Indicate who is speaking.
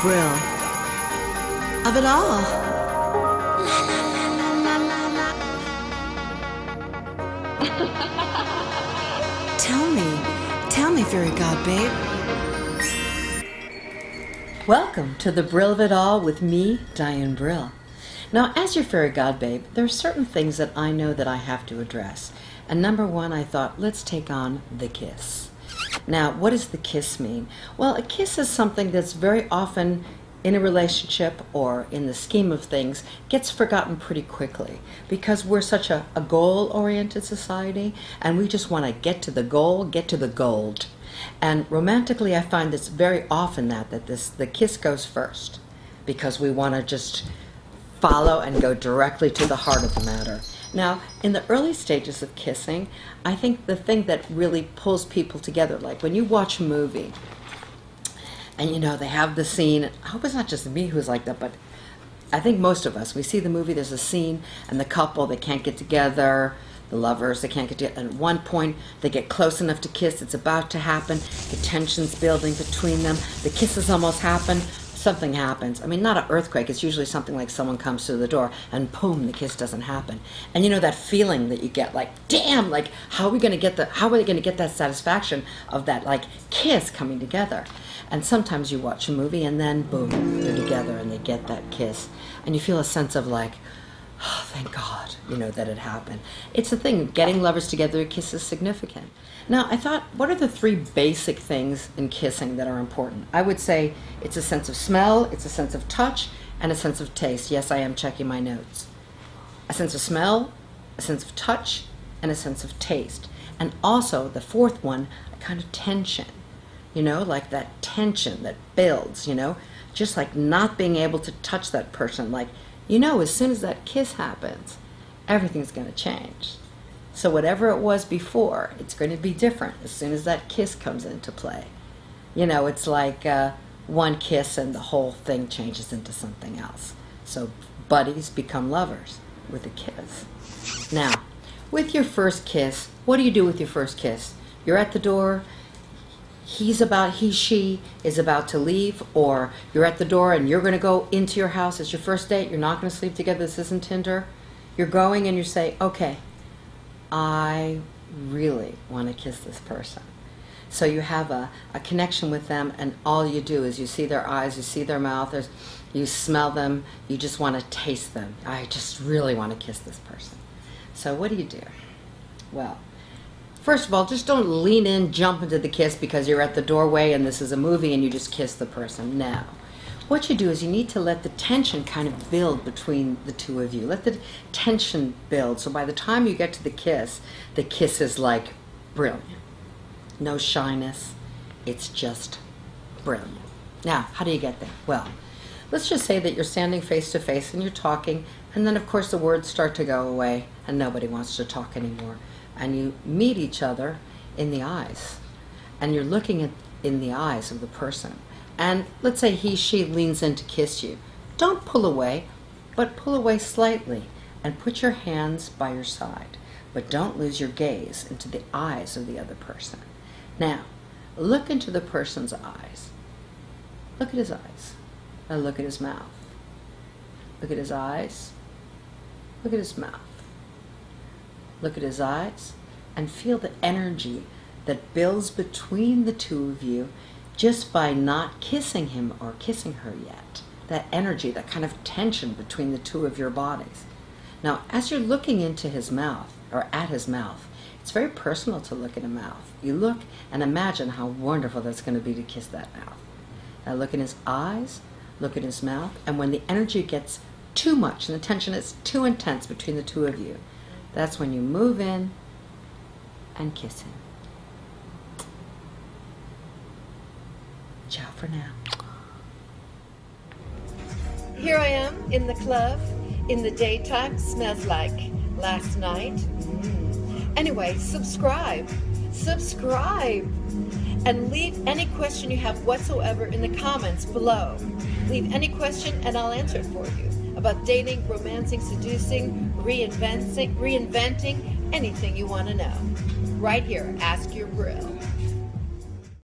Speaker 1: Brill. Of it all. tell me, tell me, fairy god babe. Welcome to the Brill of It All with me, Dianne Brill. Now, as your fairy god babe, there are certain things that I know that I have to address. And number one, I thought, let's take on the kiss. Now, what does the kiss mean? Well, a kiss is something that's very often in a relationship or in the scheme of things gets forgotten pretty quickly because we're such a, a goal oriented society and we just want to get to the goal, get to the gold. And romantically, I find it's very often that that this the kiss goes first because we want to just follow and go directly to the heart of the matter. Now, in the early stages of kissing, I think the thing that really pulls people together, like when you watch a movie, and you know, they have the scene, I hope it's not just me who's like that, but I think most of us, we see the movie, there's a scene, and the couple, they can't get together, the lovers, they can't get together. And at one point, they get close enough to kiss, it's about to happen, the tension's building between them, the kiss almost happened, something happens. I mean, not an earthquake. It's usually something like someone comes through the door and boom, the kiss doesn't happen. And you know that feeling that you get, like, damn, like how are we going to get the? How are we going to get that satisfaction of that like kiss coming together? And sometimes you watch a movie and then boom, they're together and they get that kiss, and you feel a sense of like. Oh, thank God, you know, that it happened. It's a thing. Getting lovers together, kiss is significant. Now, I thought, what are the three basic things in kissing that are important? I would say it's a sense of smell, it's a sense of touch, and a sense of taste. Yes, I am checking my notes. A sense of smell, a sense of touch, and a sense of taste. And also, the fourth one, a kind of tension. You know, like that tension that builds, you know, just like not being able to touch that person. Like, you know, as soon as that kiss happens, everything's going to change. So whatever it was before, it's going to be different as soon as that kiss comes into play. You know, it's like uh, one kiss and the whole thing changes into something else. So buddies become lovers with a kiss. Now, with your first kiss, what do you do with your first kiss? You're at the door, he's about he she is about to leave or you're at the door and you're going to go into your house it's your first date you're not going to sleep together this isn't tinder you're going and you say okay I really want to kiss this person. So you have a, a connection with them, and all you do is you see their eyes, you see their mouth, there's, you smell them, you just want to taste them. I just really want to kiss this person. So what do you do? Well, first of all, just don't lean in, jump into the kiss because you're at the doorway and this is a movie and you just kiss the person. No what you do is you need to let the tension kind of build between the two of you. Let the tension build. So by the time you get to the kiss, the kiss is like brilliant. No shyness. It's just brilliant. Now, how do you get there? Well, let's just say that you're standing face to face and you're talking, and then of course the words start to go away and nobody wants to talk anymore. And you meet each other in the eyes, and you're looking at in the eyes of the person and let's say he, she leans in to kiss you. Don't pull away, but pull away slightly and put your hands by your side. But don't lose your gaze into the eyes of the other person. Now, look into the person's eyes. Look at his eyes. Now look at his mouth. Look at his eyes. Look at his mouth. Look at his eyes and feel the energy that builds between the two of you just by not kissing him or kissing her yet. That energy, that kind of tension between the two of your bodies. Now, as you're looking into his mouth or at his mouth, it's very personal to look at a mouth. You look and imagine how wonderful that's going to be to kiss that mouth. Now, look in his eyes, look at his mouth, and when the energy gets too much and the tension is too intense between the two of you, that's when you move in and kiss him. Ciao for now.
Speaker 2: Here I am in the club in the daytime. Smells like last night. Mm. Anyway, subscribe. Subscribe. And leave any question you have whatsoever in the comments below. Leave any question and I'll answer it for you about dating, romancing, seducing, reinventing, reinventing, anything you want to know. Right here, Ask Your Brill.